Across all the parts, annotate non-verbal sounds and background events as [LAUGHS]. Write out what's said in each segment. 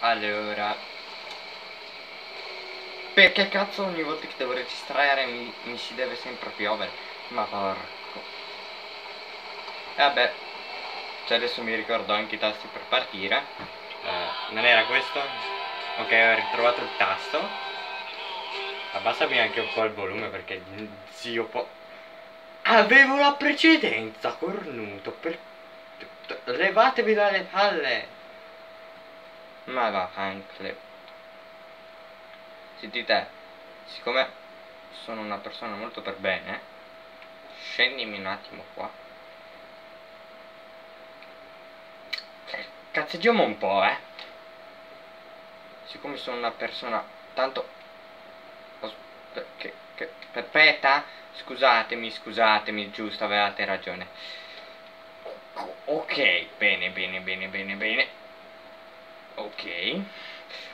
Allora. Perché cazzo ogni volta che devo registrare mi, mi si deve sempre piovere? Ma porco. Vabbè. Cioè adesso mi ricordo anche i tasti per partire. Uh, Non era questo? Ok ho ritrovato il tasto. Abbassami anche un po' il volume perché zio po' Avevo la precedenza cornuto per... Levatevi dalle palle ma va anche Senti te. Siccome sono una persona molto per bene Scendimi un attimo qua. Cazzeggiamo un po' eh. Siccome sono una persona tanto che, che, Aspetta Scusatemi, scusatemi, giusto, avevate ragione. Ok, bene, bene, bene, bene, bene Ok.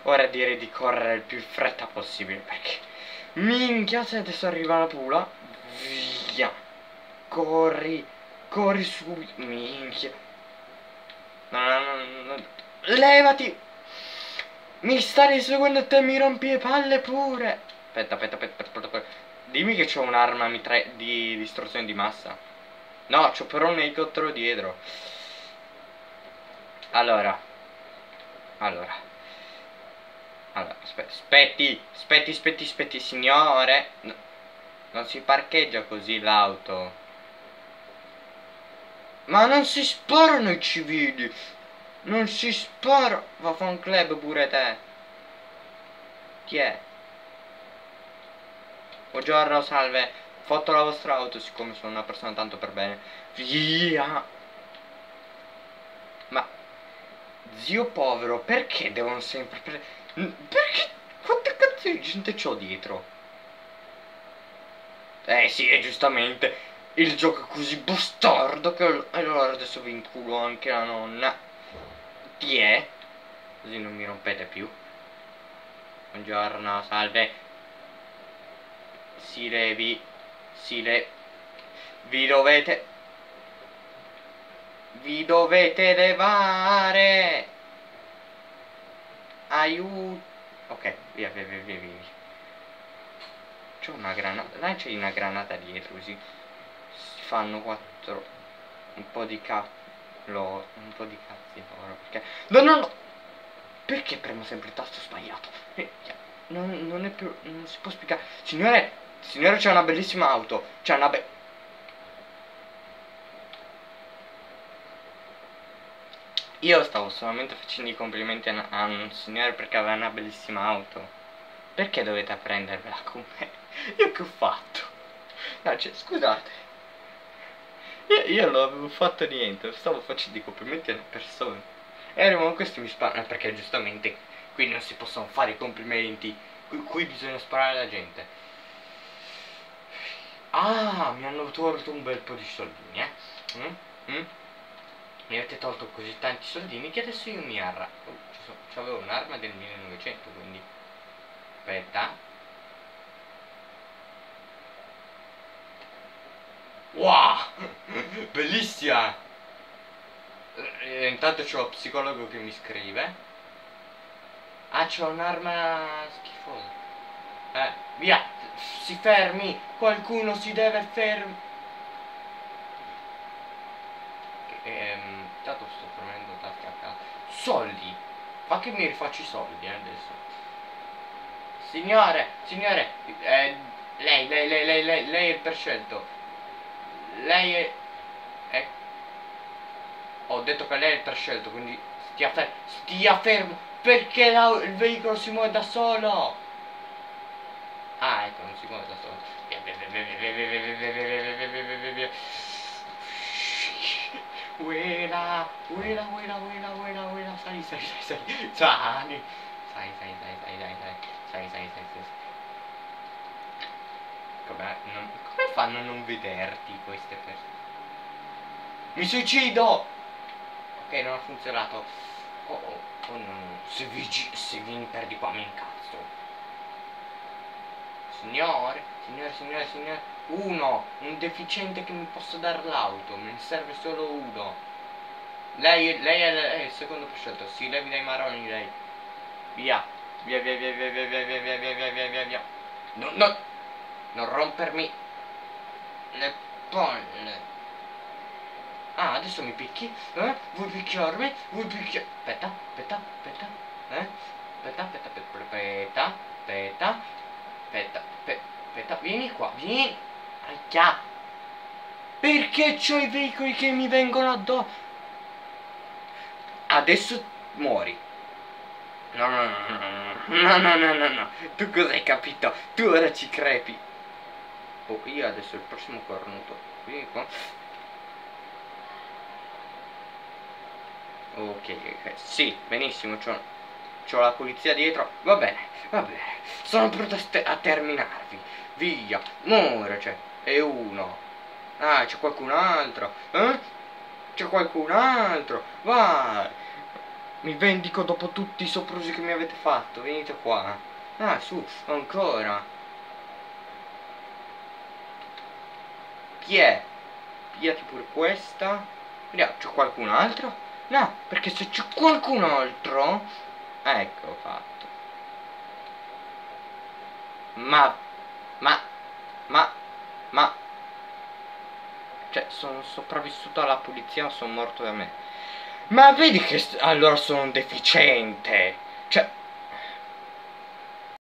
Ora direi di correre il più fretta possibile perché... Minchia, se adesso arriva la pula. Via. Corri. Corri subito. Minchia. No, no, no. Levati. Mi stai seguendo te mi rompi le palle pure. Aspetta, aspetta, aspetta, aspetta. aspetta. Dimmi che c'ho un'arma di distruzione di massa. No, c'ho però un elicottero dietro. Allora. Allora. Allora, aspetti, aspetti, aspetti, aspetti, signore. No, non si parcheggia così l'auto. Ma non si sparano i civili. Non si spara. Va club pure te. Chi è? Buongiorno, salve. Foto la vostra auto, siccome sono una persona tanto per bene. Via. Zio povero, perché devono sempre... Perché... Quante cazzo di gente c'ho dietro? Eh sì, è giustamente il gioco è così bastardo che... Allora adesso vi inculo anche la nonna. Chi è? Così non mi rompete più. Buongiorno, salve. Si levi. Si le... Vi dovete vi dovete levare. Aiuto. Ok, via, via, via, via, via. C'è una granata. Lanciagli una granata dietro così. Si fanno quattro. Un po' di cap. Un po' di cazzi loro. Perché. No, no, no! Perché premo sempre il tasto sbagliato? Eh, non, non è più. Non si può spiegare. Signore, signore c'è una bellissima auto. C'è una bella. Io stavo solamente facendo i complimenti a, a un signore perché aveva una bellissima auto. Perché dovete prendervela con me? [LAUGHS] Io che ho fatto? No, cioè, scusate. Io, io non avevo fatto niente, stavo facendo i complimenti alle persone. E arrivano questi mi sparano perché giustamente qui non si possono fare i complimenti. Qui, qui bisogna sparare alla gente. Ah, mi hanno tolto un bel po' di soldini, eh? Mm? Mm? Mi avete tolto così tanti soldini che adesso io mi arra... Oh, c'avevo un'arma del 1900 quindi... Aspetta. Wow! [LAUGHS] Bellissima! E intanto c'ho lo psicologo che mi scrive. Ah, c'ho un'arma schifosa. Eh, via! Si fermi! Qualcuno si deve fermare! ehm, tanto sto premendo tasca a soldi. Fa che mi rifaccio i soldi eh, adesso? Signore signore eh, lei, lei lei lei lei lei è il prescelto lei è, è ho detto che lei è il prescelto quindi stia fermo stia fermo perché la, il veicolo si muove da solo. Ah ecco non si muove da solo Uela, uela, uela, uela, uela, uela, sali, sali, sali, sali, sali, sali, sali, sali, sali, sali, sali, sali, sali, sali. Come, non, come fanno a non vederti queste persone? Mi suicido! Ok, non ha funzionato. Oh, oh, oh no, no. Se vi, se vi perdi qua mi incazzo. Signore, signore, signore, signore. Uno, un deficiente che mi possa dare l'auto, me ne serve solo uno. Lei, lei è, il secondo prescelto. Si levi dai maroni lei. Via. Via, via, via, via, via, via, via, via, via, via, via, via. No, no. Non rompermi le palle. Ah, adesso mi picchi? Eh? Vuoi picchiarmi? Vuoi picchiarmi? Aspetta, aspetta, aspetta. Eh? Aspetta, aspetta, aspetta, aspetta, aspetta, aspetta, aspetta, vieni qua, vieni. Aia. Perché c'ho i veicoli che mi vengono addosso? Adesso muori. No, no, no, no, no, no, no, no, tu cosa hai capito? Tu ora ci crepi. Oh, io adesso il prossimo cornuto. Vieni qua. Ok, ok, sì, benissimo, c'ho la polizia dietro. Va bene, va bene. Sono pronto a, a terminarvi. Via, muore, cioè. E uno. Ah, c'è qualcun altro. Eh? C'è qualcun altro. Vai. Mi vendico dopo tutti i soprusi che mi avete fatto. Venite qua. Ah, su, ancora. Chi è? Pigliati pure questa. Vediamo, c'è qualcun altro? No, perché se c'è qualcun altro... Ecco fatto. Ma... Ma... Ma... Ma... Cioè, sono sopravvissuto alla polizia, ma sono morto da me. Ma vedi che allora sono deficiente. Cioè,